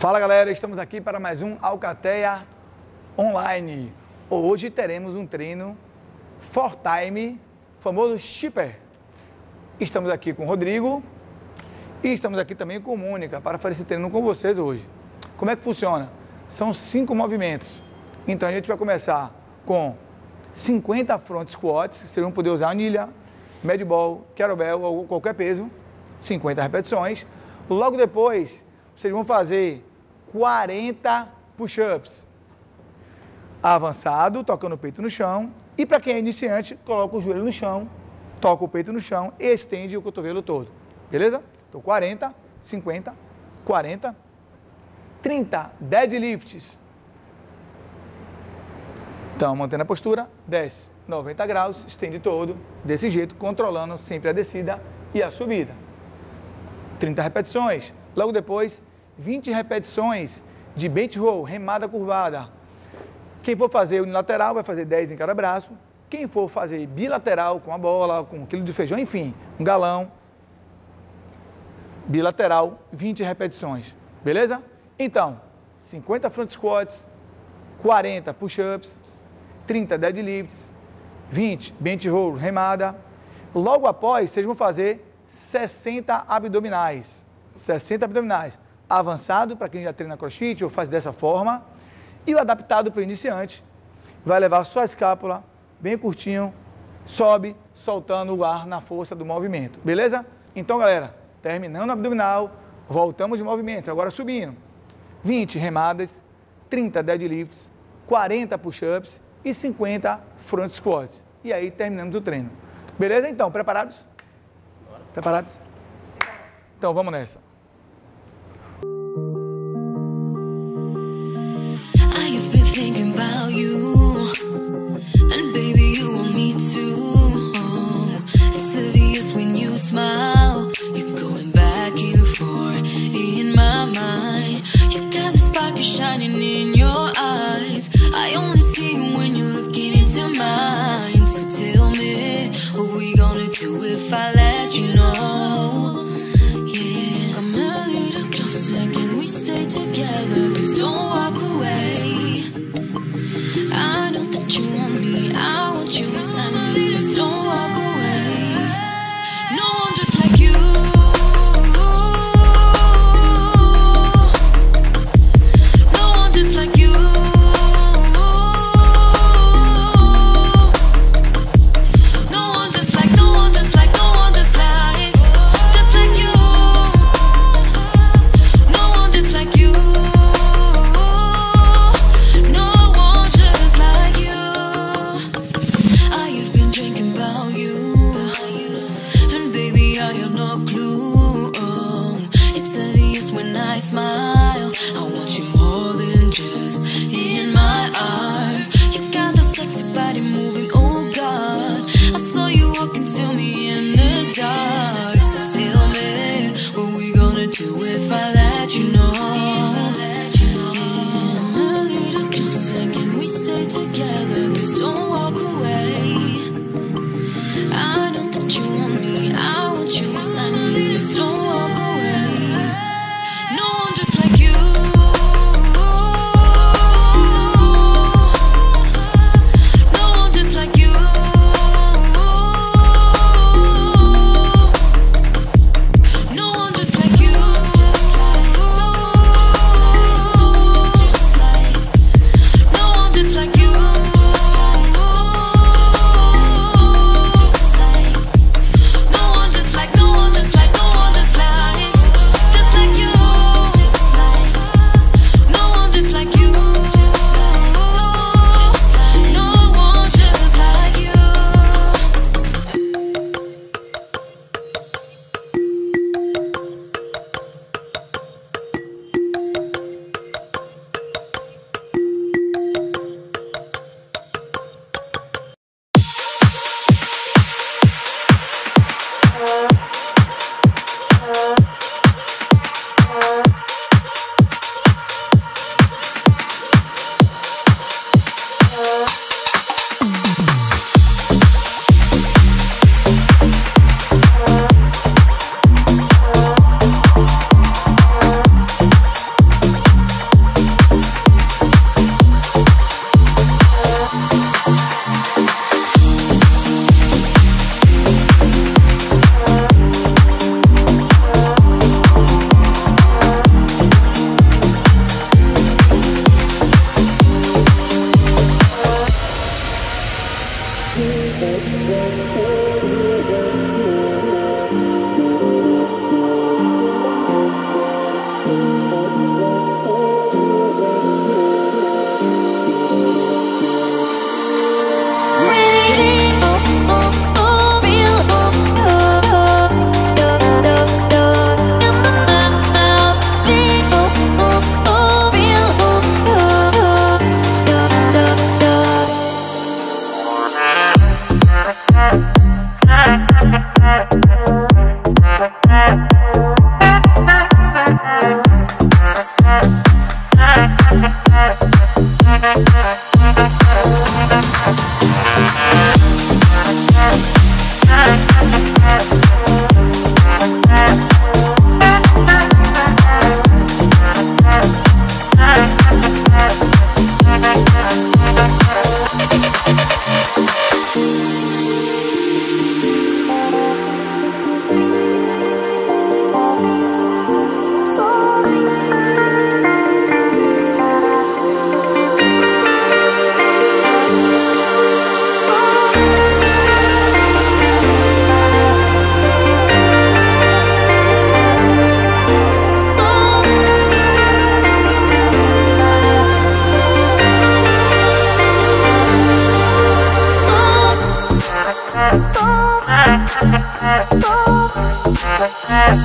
Fala galera, estamos aqui para mais um Alcateia Online. Hoje teremos um treino for time, famoso shipper. Estamos aqui com o Rodrigo e estamos aqui também com Mônica para fazer esse treino com vocês hoje. Como é que funciona? São cinco movimentos. Então a gente vai começar com 50 front squats, vocês vão poder usar anilha, med ball, kettlebell ou qualquer peso, 50 repetições. Logo depois, vocês vão fazer 40 push-ups. Avançado, tocando o peito no chão. E para quem é iniciante, coloca o joelho no chão, toca o peito no chão e estende o cotovelo todo. Beleza? Então 40, 50, 40, 30 deadlifts. Então, mantendo a postura, desce 90 graus, estende todo, desse jeito, controlando sempre a descida e a subida. 30 repetições. Logo depois, 20 repetições de bench roll, remada curvada. Quem for fazer unilateral vai fazer 10 em cada braço. Quem for fazer bilateral com a bola, com um quilo de feijão, enfim, um galão, bilateral, 20 repetições. Beleza? Então, 50 front squats, 40 push-ups, 30 deadlifts, 20 bench roll remada. Logo após, vocês vão fazer 60 abdominais. 60 abdominais. Avançado para quem já treina crossfit ou faz dessa forma. E o adaptado para o iniciante vai levar só a escápula, bem curtinho, sobe, soltando o ar na força do movimento. Beleza? Então, galera, terminando o abdominal, voltamos de movimentos, agora subindo. 20 remadas, 30 deadlifts, 40 push-ups e 50 front squats. E aí terminamos o treino. Beleza? Então, preparados? Preparados? Então, vamos nessa.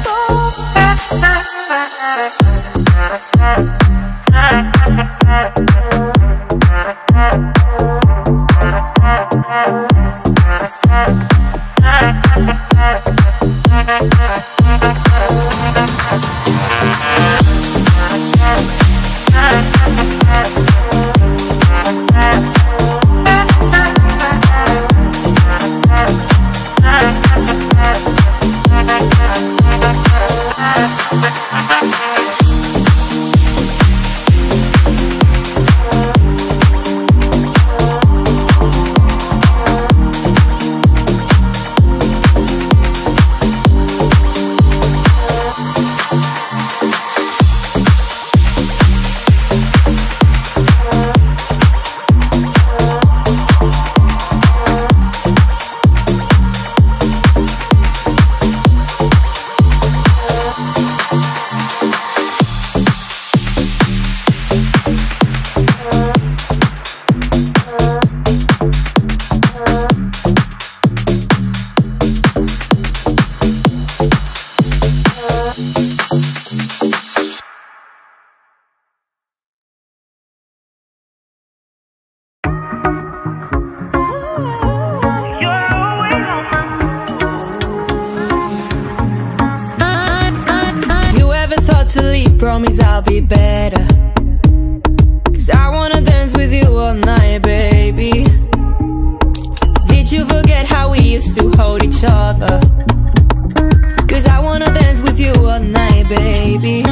Oh, be better. Cause I wanna dance with you all night, baby. Did you forget how we used to hold each other? Cause I wanna dance with you all night, baby.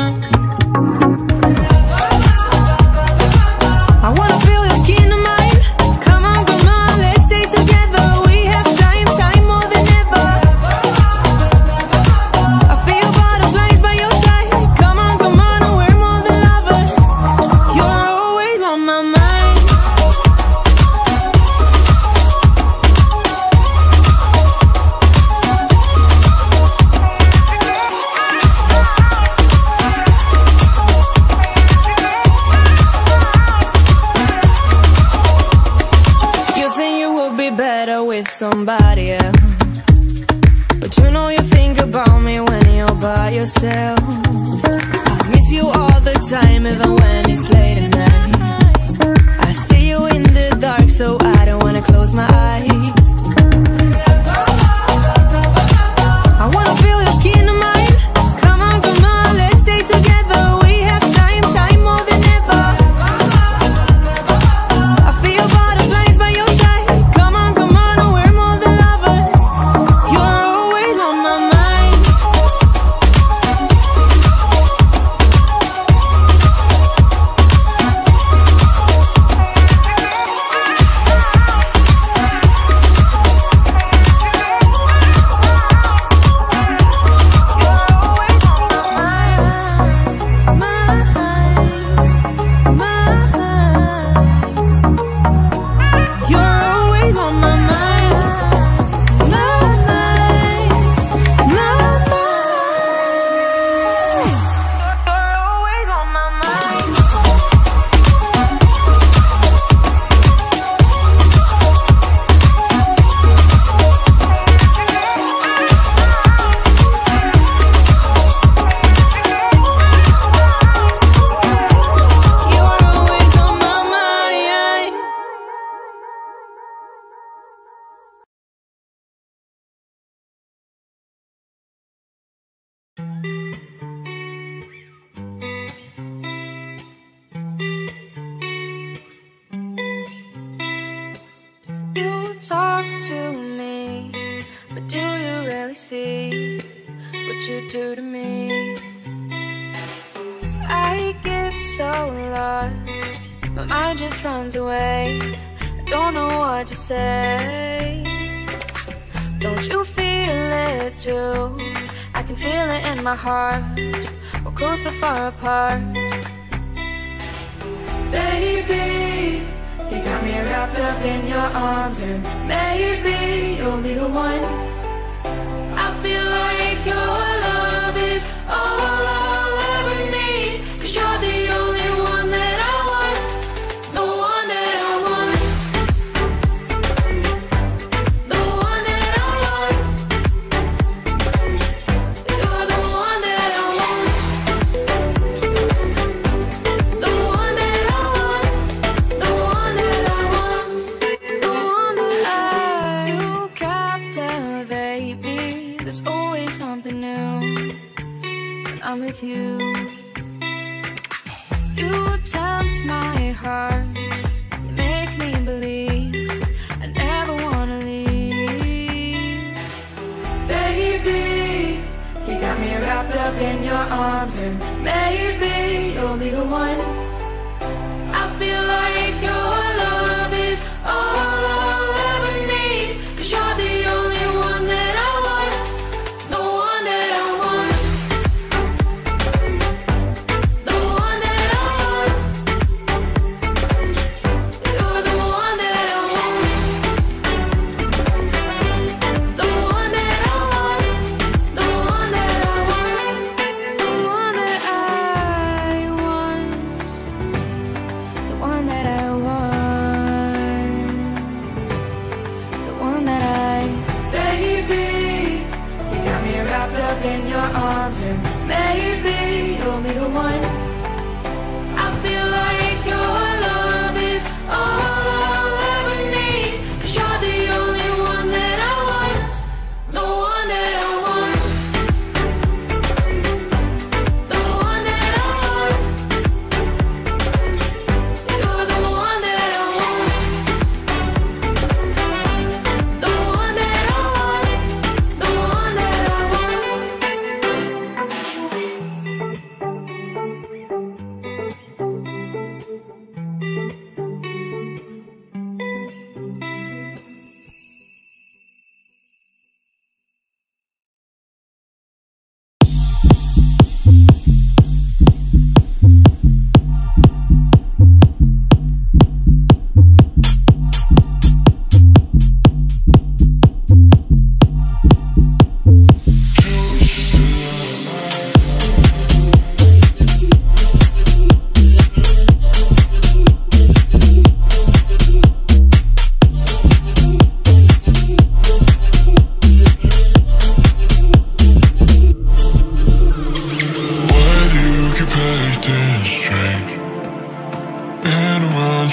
My mind just runs away. I don't know what to say. Don't you feel it too? I can feel it in my heart. We're close but far apart. Baby, you got me wrapped up in your arms, and maybe you'll be the one. I feel like. up in your arms and maybe you'll be the one.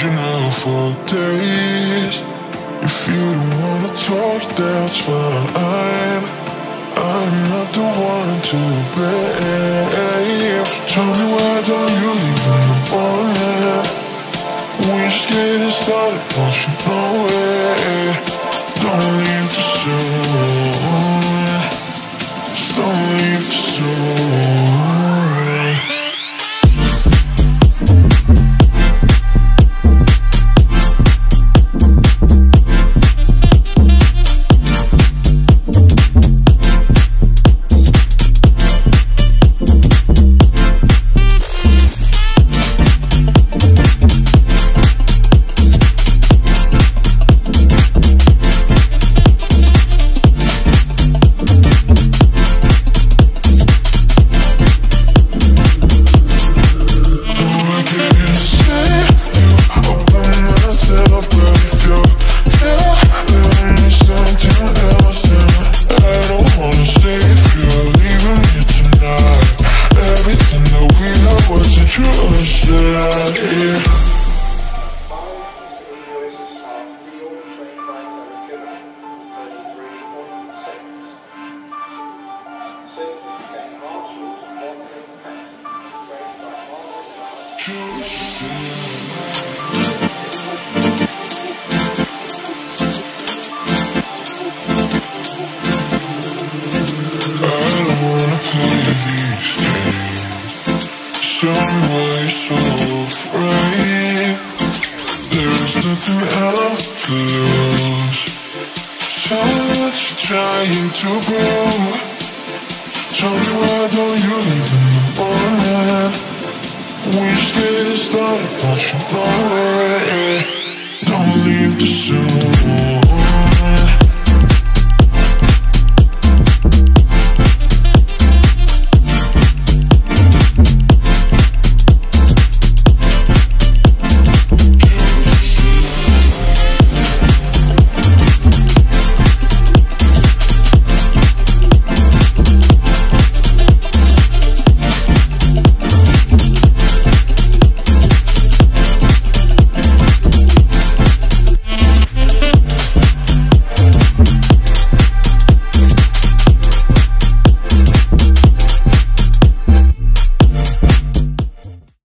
you now for days. If you don't wanna talk, that's fine. I'm, I'm not the one to blame. Tell me why don't you leave in the morning We just getting started, don't you know it Don't leave nothing else to lose. So much trying to prove Tell me why don't you leave in the morning that it started, but you know it Don't leave too soon